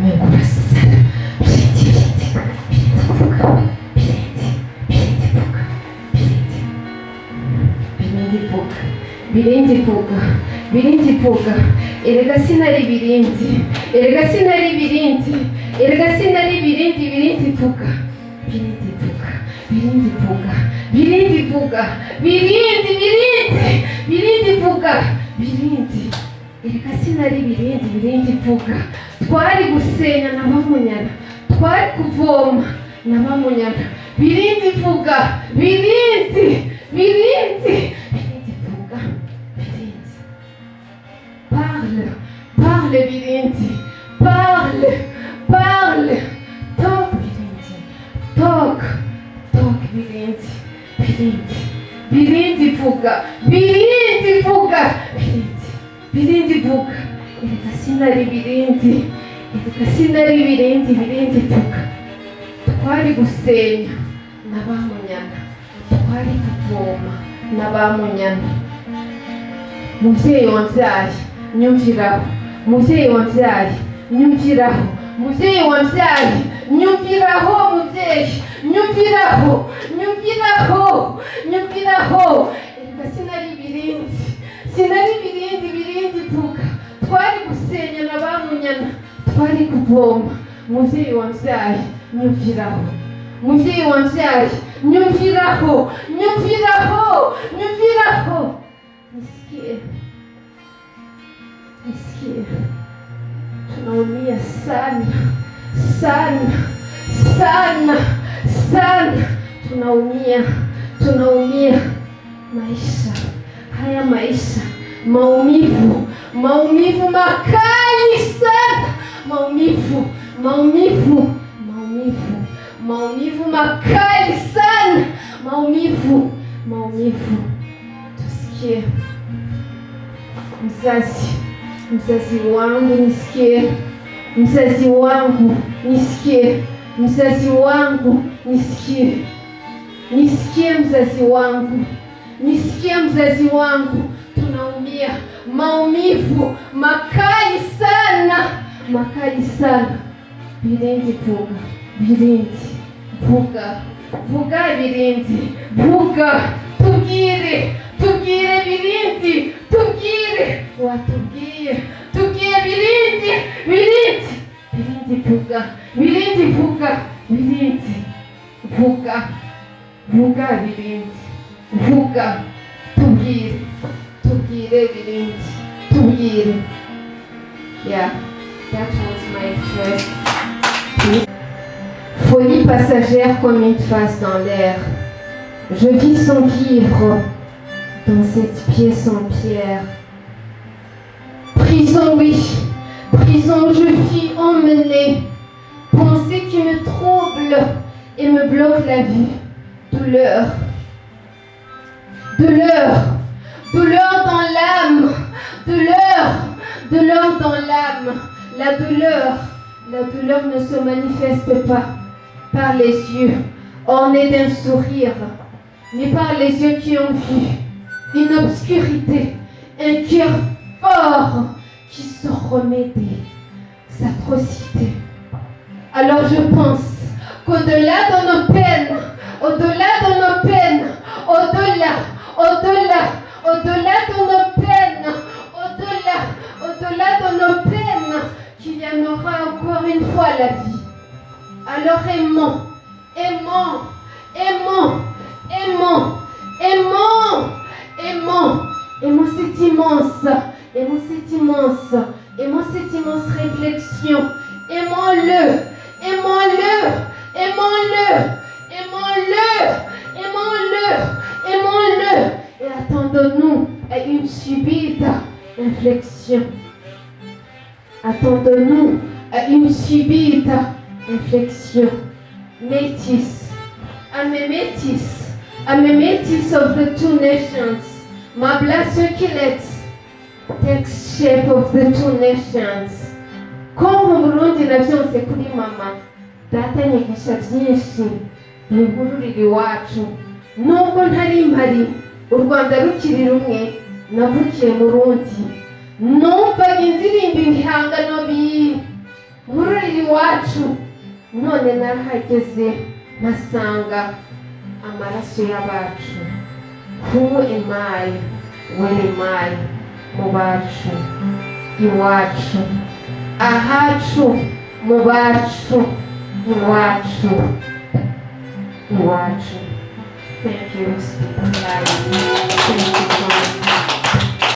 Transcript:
Meu coração. Gente, gente, gente, pouca. Gente, gente, pouca. Gente. Birente ele Birente pouca. Birente ele é Ergasinari birente. Ergasinari ele Ergasinari birente, birente pouca. Birente pouca. Birindi vuga. Bilindi vuga. Birindi birindi. Birindi vuga. Birindi. Erega sinari birindi birindi vuga. Twari gusenya na bamunyana. Twari kuvoma na bamunyana. Birindi vuga. Birindi. Birindi. Birindi vuga. Birindi. Parle. Parle Birindi. Parle. Birindi. Birindi. Birindi vuga. Birindi vuga. Birindi. Birindi vuga. Erega sinari birindi. Erega sinari birindi birindi vuga. Twari gusenya na bamunyana. Twari kuvoma na bamunyana. Muvyeyi wambyaye nyumviraho. Muvyeyi wambyaye nyumviraho. Muvyeyi wambyaye nyumviraho mubyeyi Nyumviraho. Nyumviraho. Nyumviraho. reka sinari ibirindi Sinari birindi birindi tuka Twari gusenya na bamunyana. Twari kuvoma. mubyeyi wambyaye nyumviraho. mubyeyi wambyaye nyumviraho. Nyumviraho. Nyumviraho. Nisikie. Nisikie. Tunaumia sana. Sana. Sana. Sana. Tunaumia. Tunaumia. Maisha. Haya maisha. Maumivu. Maumivu makali sana. Maumivu. Maumivu. Maumivu. Maumivu makali sana. Maumivu. Maumivu. Tusikie. Mzazi. Mzazi wangu nisikie. Mzazi wangu nisikie. Mzazi wangu nisikie. Nisikie mzazi wangu. Nisikie mzazi wangu. Tunaumia maumivu makali sana. Makali sana. Birindi vuga. Birindi vuga. Vuga birindi. Vuga. Tubwire. Tubwire birindi. Tubwire. Watubwiye. Tubwire. That was my first. Folie passagère comme une trace dans l'air. Je vis sans vivre dans cette pièce en pierre. Prison, oui, prison je suis emmenée. Pensée qui me trouble et me bloque la vue. Douleur, douleur, douleur dans l'âme, douleur, douleur dans l'âme. La douleur, la douleur ne se manifeste pas par les yeux. Ornés d'un sourire, mais par les yeux qui ont vu une obscurité, un cœur fort qui se remet des atrocités. Alors je pense qu'au-delà de nos peines, au-delà de nos peines, au-delà, au-delà, au-delà de nos peines, au-delà, au-delà de nos peines, qu'il y en aura encore une fois la vie. Alors aimons, aimons, aimons, aimons, aimons, aimons, aimons cette immense, aimons cette immense, aimons cette immense réflexion. Aimons-le, aimons-le, aimons-le, aimons-le, aimons-le, aimons-le. Et attendons-nous à une subite inflexion. Attendons-nous à une subite inflexion. Métis. I'm a métis. I'm a métis of the two nations. My blood circulates, takes shape of the two nations. ko mu burundi nabyose kuri mama. Data nyigisha byinshi. Mu nkururire iwacu. Nubwo ntari mpari u rwanda rukiri rumwe navukiye mu rundi. Numvaga indirimbo ibihangano binkururira iwacu. None narahageze mpasanga amaraso y'abacu. Who am I where am I mu bacu iwacu ahacu mu bacu iwacu thank you thank you